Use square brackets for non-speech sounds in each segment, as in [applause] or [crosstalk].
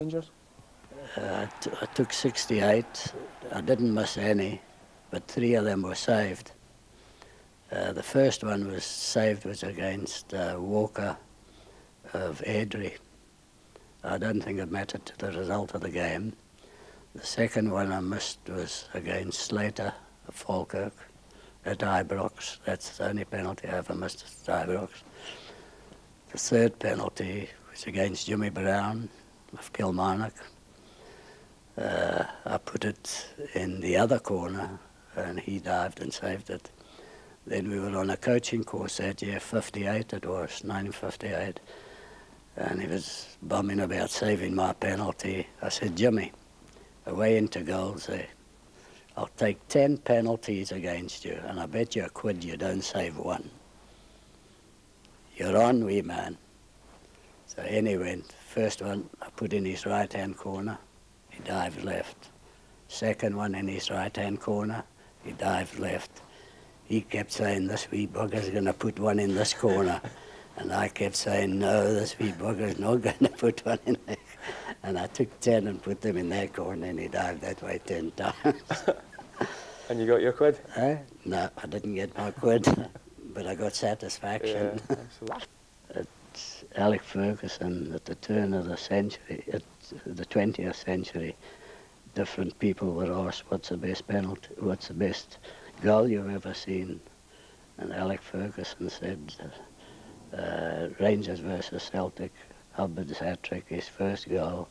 Rangers? Uh, I took 68. I didn't miss any, but three of them were saved. Uh, the first one was saved was against uh, Walker of Airdrie. I don't think it mattered to the result of the game. The second one I missed was against Slater of Falkirk at Ibrox. That's the only penalty I ever missed at Ibrox. The third penalty was against Jimmy Brown of Kilmarnock. Uh, I put it in the other corner and he dived and saved it. Then we were on a coaching course that year, 58 it was, 1958. And he was bumming about saving my penalty. I said, Jimmy, away into goals there. I'll take 10 penalties against you, and I bet you a quid you don't save one. You're on, wee man. So anyway, first one I put in his right-hand corner, he dived left. Second one in his right-hand corner, he dived left. He kept saying, this wee bugger's going to put one in this corner. [laughs] And I kept saying, no, this wee bugger's not [laughs] going to put one in there. And I took 10 and put them in that corner, and he dived that way 10 [laughs] times. And you got your quid? Eh? No, I didn't get my quid, but I got satisfaction. Yeah. Alec Ferguson at the turn of the century, at the 20th century, different people were asked, what's the best penalty, what's the best goal you've ever seen? And Alec Ferguson said, uh, Rangers versus Celtic, Hubbard's hat-trick, his first goal.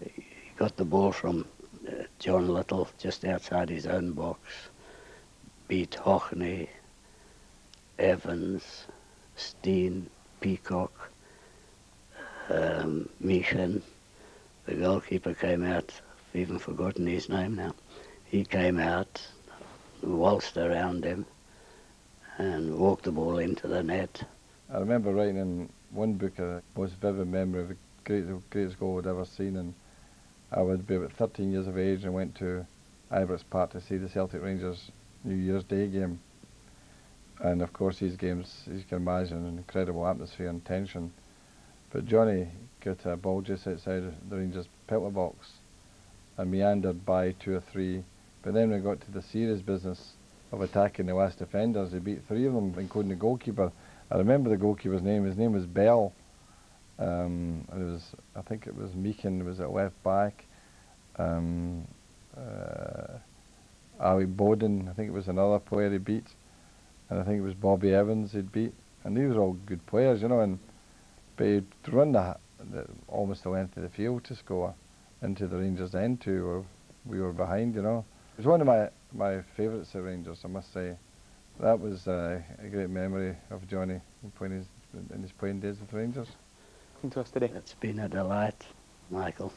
He got the ball from uh, John Little just outside his own box, beat Hockney, Evans, Stein, Peacock, um. The goalkeeper came out, I've even forgotten his name now. He came out, waltzed around him, and walked the ball into the net. I remember writing in one book a most vivid memory of the greatest, greatest goal I'd ever seen, and I would be about 13 years of age and went to Ibrox Park to see the Celtic Rangers New Year's Day game. And of course, these games, you can imagine, an incredible atmosphere and tension. But Johnny got a ball just outside the Rangers penalty box and meandered by two or three. But then we got to the serious business of attacking the West defenders, he beat three of them, including the goalkeeper. I remember the goalkeeper's name. His name was Bell. Um, it was, I think it was Meechan was at left back. Um, uh, I think it was another player he beat, and I think it was Bobby Evans he'd beat, and these were all good players, you know. And but he'd run the, the almost the length of the field to score into the Rangers' end too, or we were behind, you know. It was one of my my favourites at Rangers, I must say. That was uh, a great memory of Johnny playing his, in his playing days with Rangers. Come to us today. It's been a delight, Michael.